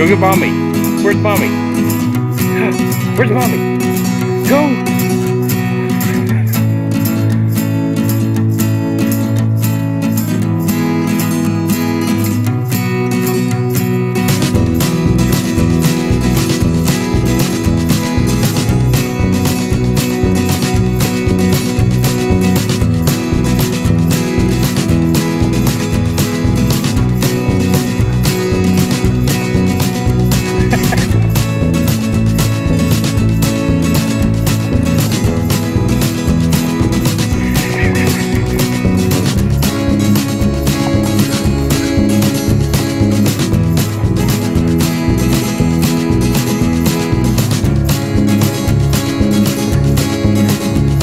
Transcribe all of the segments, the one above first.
Go get mommy. Where's mommy? Where's mommy? Go!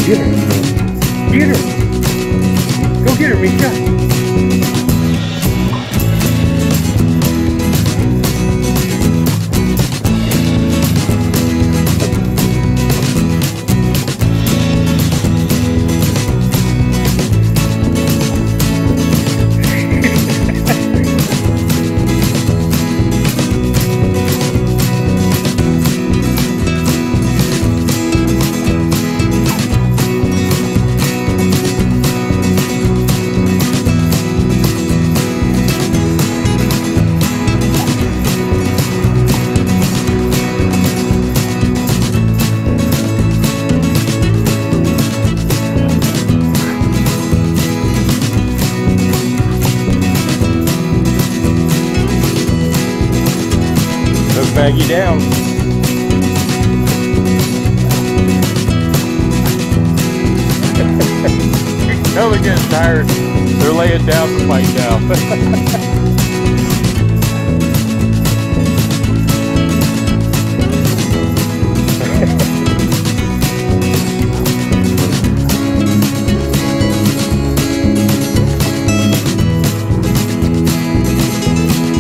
Get her. Let's you down. no, they're getting tired. They're laying down to fight now.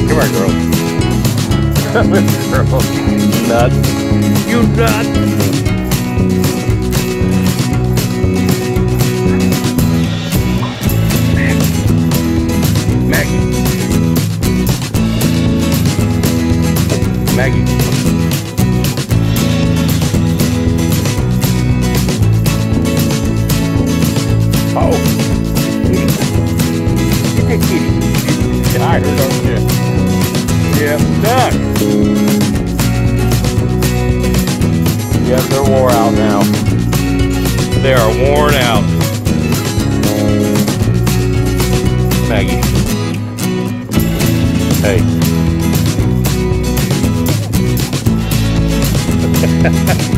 Come here, girl. Here, girl. Nut. You nut. They are worn out. Maggie. Hey.